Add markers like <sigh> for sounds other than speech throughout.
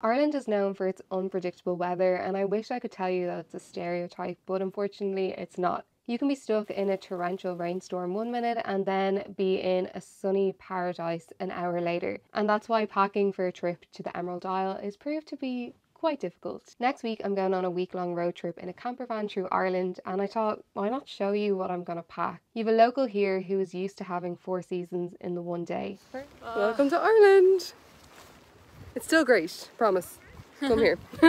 Ireland is known for its unpredictable weather, and I wish I could tell you that it's a stereotype, but unfortunately, it's not. You can be stuck in a torrential rainstorm one minute and then be in a sunny paradise an hour later. And that's why packing for a trip to the Emerald Isle is proved to be quite difficult. Next week, I'm going on a week long road trip in a camper van through Ireland, and I thought, why not show you what I'm going to pack? You have a local here who is used to having four seasons in the one day. Welcome to Ireland! It's still great, promise. Come here. <laughs>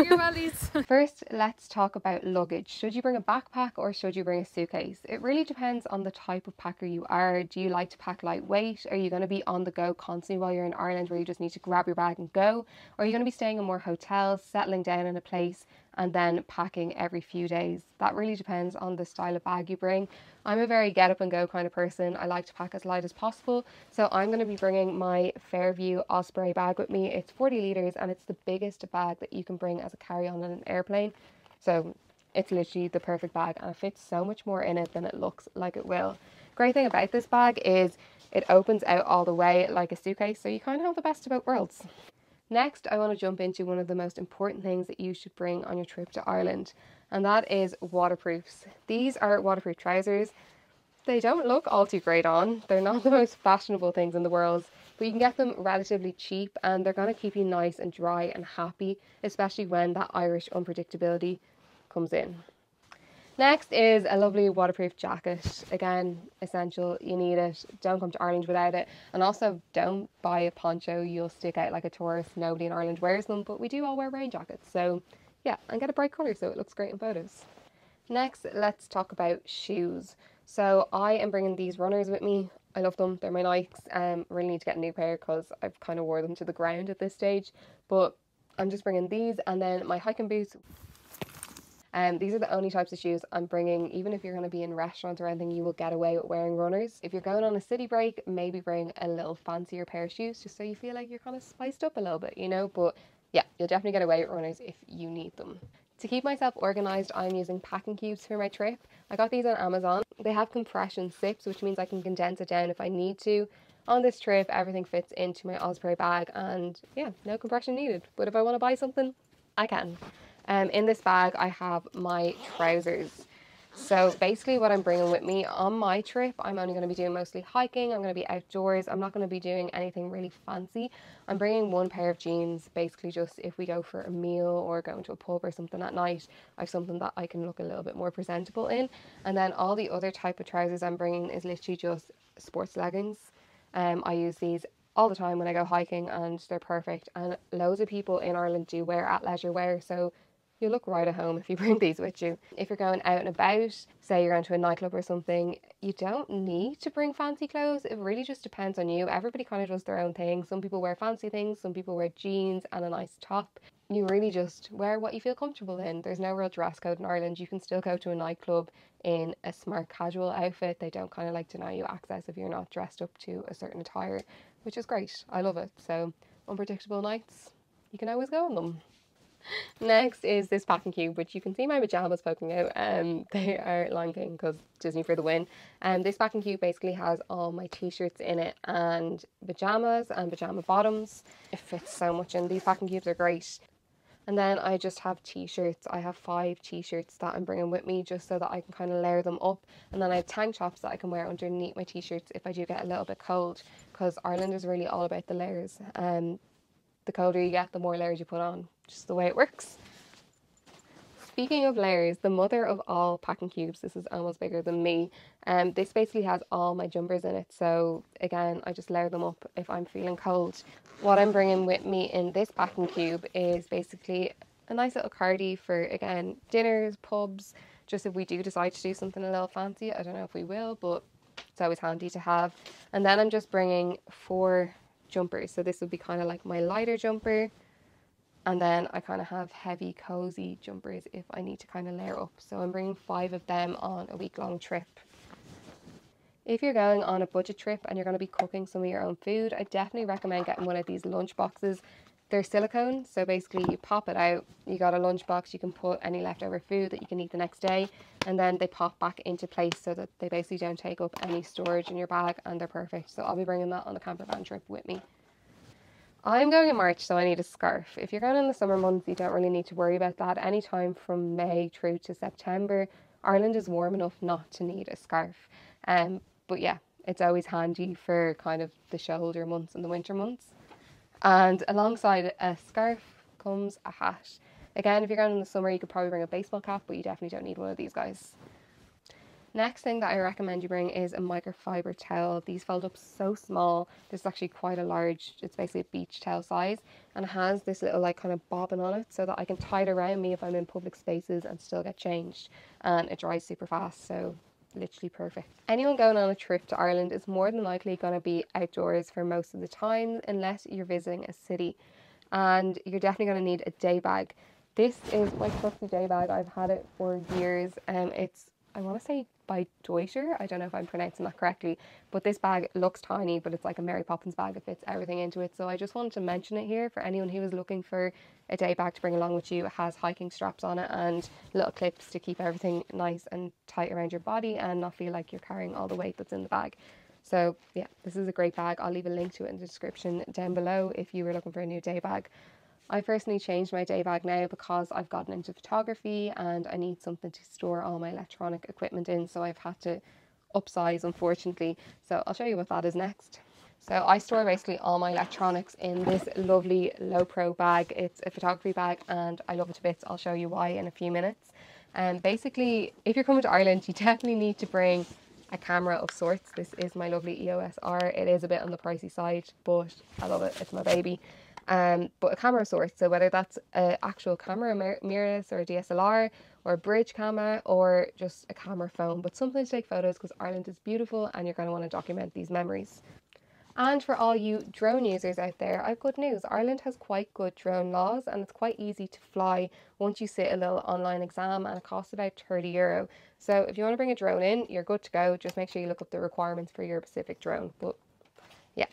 <laughs> First, let's talk about luggage. Should you bring a backpack or should you bring a suitcase? It really depends on the type of packer you are. Do you like to pack lightweight? Are you going to be on the go constantly while you're in Ireland where you just need to grab your bag and go? Or are you going to be staying in more hotels, settling down in a place and then packing every few days. That really depends on the style of bag you bring. I'm a very get up and go kind of person. I like to pack as light as possible. So I'm going to be bringing my Fairview Osprey bag with me. It's 40 litres and it's the biggest bag that you can bring as a carry on in an airplane. So it's literally the perfect bag and it fits so much more in it than it looks like it will. Great thing about this bag is it opens out all the way like a suitcase, so you kind of have the best of both worlds. Next, I want to jump into one of the most important things that you should bring on your trip to Ireland, and that is waterproofs. These are waterproof trousers. They don't look all too great on, they're not <laughs> the most fashionable things in the world, but you can get them relatively cheap and they're going to keep you nice and dry and happy, especially when that Irish unpredictability comes in. Next is a lovely waterproof jacket. Again, essential. You need it. Don't come to Ireland without it. And also, don't buy a poncho. You'll stick out like a tourist. Nobody in Ireland wears them, but we do all wear rain jackets. So, yeah, and get a bright colour so it looks great in photos. Next, let's talk about shoes. So, I am bringing these runners with me. I love them. They're my Nikes. Um, really need to get a new pair because I've kind of wore them to the ground at this stage. But I'm just bringing these and then my hiking boots. Um, these are the only types of shoes I'm bringing. Even if you're going to be in restaurants or anything, you will get away with wearing runners. If you're going on a city break, maybe bring a little fancier pair of shoes just so you feel like you're kind of spiced up a little bit, you know. But yeah, you'll definitely get away with runners if you need them. To keep myself organized, I'm using packing cubes for my trip. I got these on Amazon. They have compression zips, which means I can condense it down if I need to. On this trip, everything fits into my Osprey bag, and yeah, no compression needed. But if I want to buy something, I can. Um, in this bag, I have my trousers. So basically what I'm bringing with me on my trip, I'm only going to be doing mostly hiking. I'm going to be outdoors. I'm not going to be doing anything really fancy. I'm bringing one pair of jeans, basically just if we go for a meal or going to a pub or something at night, I have something that I can look a little bit more presentable in. And then all the other type of trousers I'm bringing is literally just sports leggings. Um, I use these all the time when I go hiking and they're perfect. And loads of people in Ireland do wear athleisure wear, so you look right at home if you bring <laughs> these with you. If you're going out and about, say you're going to a nightclub or something, you don't need to bring fancy clothes. It really just depends on you. Everybody kind of does their own thing. Some people wear fancy things, some people wear jeans and a nice top. You really just wear what you feel comfortable in. There's no real dress code in Ireland. You can still go to a nightclub in a smart casual outfit. They don't kind of like deny you access if you're not dressed up to a certain attire, which is great. I love it. So, unpredictable nights, you can always go on them. Next is this packing cube, which you can see my pajamas poking out. Um, <laughs> they are Lion King because Disney for the win. And um, this packing cube basically has all my t-shirts in it and pajamas and pajama bottoms. It fits so much in. these packing cubes are great. And then I just have t-shirts. I have five t-shirts that I'm bringing with me just so that I can kind of layer them up. And then I have tank tops that I can wear underneath my t-shirts if I do get a little bit cold because Ireland is really all about the layers. Um, the colder you get, the more layers you put on. Just the way it works. Speaking of layers, the mother of all packing cubes, this is almost bigger than me. Um, this basically has all my jumpers in it. So again, I just layer them up if I'm feeling cold. What I'm bringing with me in this packing cube is basically a nice little cardi for, again, dinners, pubs, just if we do decide to do something a little fancy. I don't know if we will, but it's always handy to have. And then I'm just bringing four jumpers. So this would be kind of like my lighter jumper. And then I kind of have heavy, cozy jumpers if I need to kind of layer up. So I'm bringing five of them on a week long trip. If you're going on a budget trip and you're going to be cooking some of your own food, I definitely recommend getting one of these lunch boxes. They're silicone, so basically you pop it out, you got a lunchbox, you can put any leftover food that you can eat the next day, and then they pop back into place so that they basically don't take up any storage in your bag and they're perfect. So I'll be bringing that on the camper van trip with me. I'm going in March, so I need a scarf. If you're going in the summer months, you don't really need to worry about that. Anytime from May through to September, Ireland is warm enough not to need a scarf. Um, but yeah, it's always handy for kind of the shoulder months and the winter months. And alongside a scarf comes a hat. Again, if you're going in the summer, you could probably bring a baseball cap, but you definitely don't need one of these guys. Next thing that I recommend you bring is a microfiber towel. These fold up so small. This is actually quite a large, it's basically a beach towel size and it has this little like kind of bobbin on it so that I can tie it around me if I'm in public spaces and still get changed. And it dries super fast, so literally perfect. Anyone going on a trip to Ireland is more than likely going to be outdoors for most of the time unless you're visiting a city. And you're definitely going to need a day bag. This is my trusty day bag. I've had it for years. and um, it's I want to say by Deuter. I don't know if I'm pronouncing that correctly, but this bag looks tiny, but it's like a Mary Poppins bag. It fits everything into it. So I just wanted to mention it here for anyone who is looking for a day bag to bring along with you. It has hiking straps on it and little clips to keep everything nice and tight around your body and not feel like you're carrying all the weight that's in the bag. So yeah, this is a great bag. I'll leave a link to it in the description down below if you were looking for a new day bag. I personally changed my day bag now because I've gotten into photography and I need something to store all my electronic equipment in. So I've had to upsize, unfortunately. So I'll show you what that is next. So I store basically all my electronics in this lovely Lowepro bag. It's a photography bag and I love it to bits. I'll show you why in a few minutes. And um, basically, if you're coming to Ireland, you <laughs> definitely need to bring a camera of sorts. This is my lovely EOS R. It is a bit on the pricey side, but I love it. It's my baby um, but a camera source. So whether that's an actual camera, mirrorless or a DSLR or a bridge camera or just a camera phone, but something to take photos because Ireland is beautiful and you're going to want to document these memories. And for all you drone users out there, I've good news. Ireland has quite good drone laws and it's quite easy to fly once you sit a little online exam and it costs about 30 euro. So if you want to bring a drone in, you're good to go. Just make sure you look up the requirements for your specific drone. But yeah,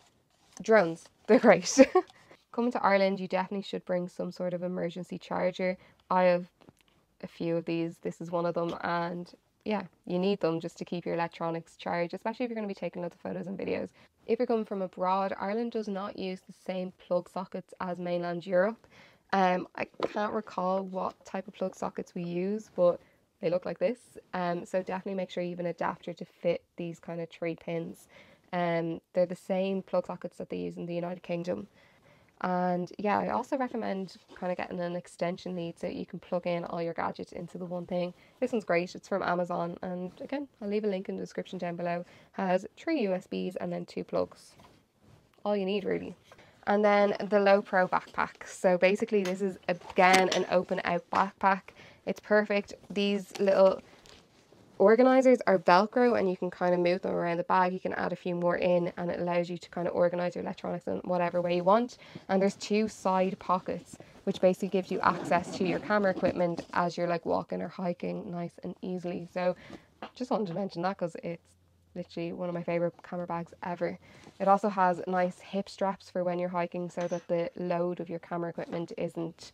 drones, they're great. <laughs> coming to Ireland, you definitely should bring some sort of emergency charger. I have a few of these. This is one of them, and yeah, you need them just to keep your electronics charged, especially if you're going to be taking lots of photos and videos. If you're coming from abroad, Ireland does not use the same plug sockets as mainland Europe. Um, I can't recall what type of plug sockets we use, but they look like this. Um, so definitely make sure you have an adapter to fit these kind of three pins. Um, they're the same plug sockets that they use in the United Kingdom. And yeah, I also recommend kind of getting an extension lead so you can plug in all your gadgets into the one thing. This one's great, it's from Amazon, and again, I'll leave a link in the description down below. Has three USBs and then two plugs. All you need, really. And then the Lowepro backpack. So basically, this is again an open out backpack. It's perfect. These little organizers are velcro and you can kind of move them around the bag. You can add a few more in and it allows you to kind of organize your electronics in whatever way you want. And there's two side pockets which basically gives you access to your camera equipment as you're like walking or hiking nice and easily. So just wanted to mention that because it's literally one of my favorite camera bags ever. It also has nice hip straps for when you're hiking so that the load of your camera equipment isn't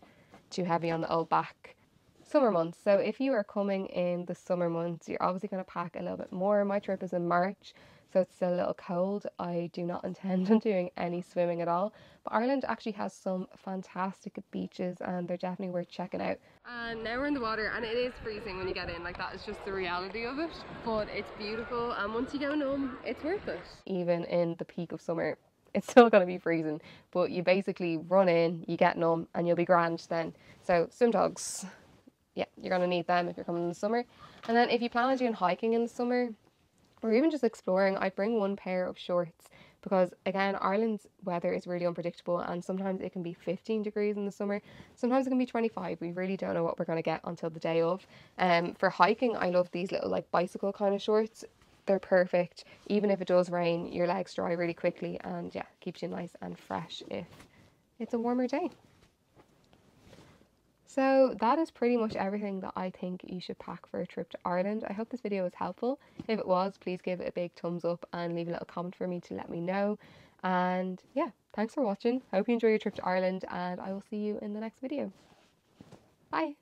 too heavy on the old back summer months. So if you are coming in the summer months, you're obviously going to pack a little bit more. My trip is in March, so it's still a little cold. I do not <laughs> intend on doing any swimming at all. But Ireland actually has some fantastic beaches and they're definitely worth checking out. And now we're in the water and it is freezing when you get in, like that is just the reality of it. But it's beautiful and once you go numb, it's worth it. Even in the peak of summer, it's <laughs> still going to be freezing. But you basically run in, you get numb and you'll be grand then. So swim dogs yeah, you're going to need them if you're coming in the summer. And then if you plan on doing hiking in the summer or even just exploring, I'd bring one pair of shorts because again, Ireland's weather is really unpredictable and sometimes it can be 15 degrees in the summer, sometimes it can be 25. We really don't know what we're going to get until the day of. Um, for hiking, I love these little like bicycle kind of shorts. They're perfect. Even if it does rain, your legs dry really quickly and yeah, keeps you nice and fresh if it's a warmer day. So that is pretty much everything that I think you should pack for a trip to Ireland. I hope this video was helpful. If it was, please give it a big thumbs up and leave a little comment for me to let me know. And yeah, thanks for watching. I hope you enjoy your trip to Ireland and I will see you in the next video. Bye.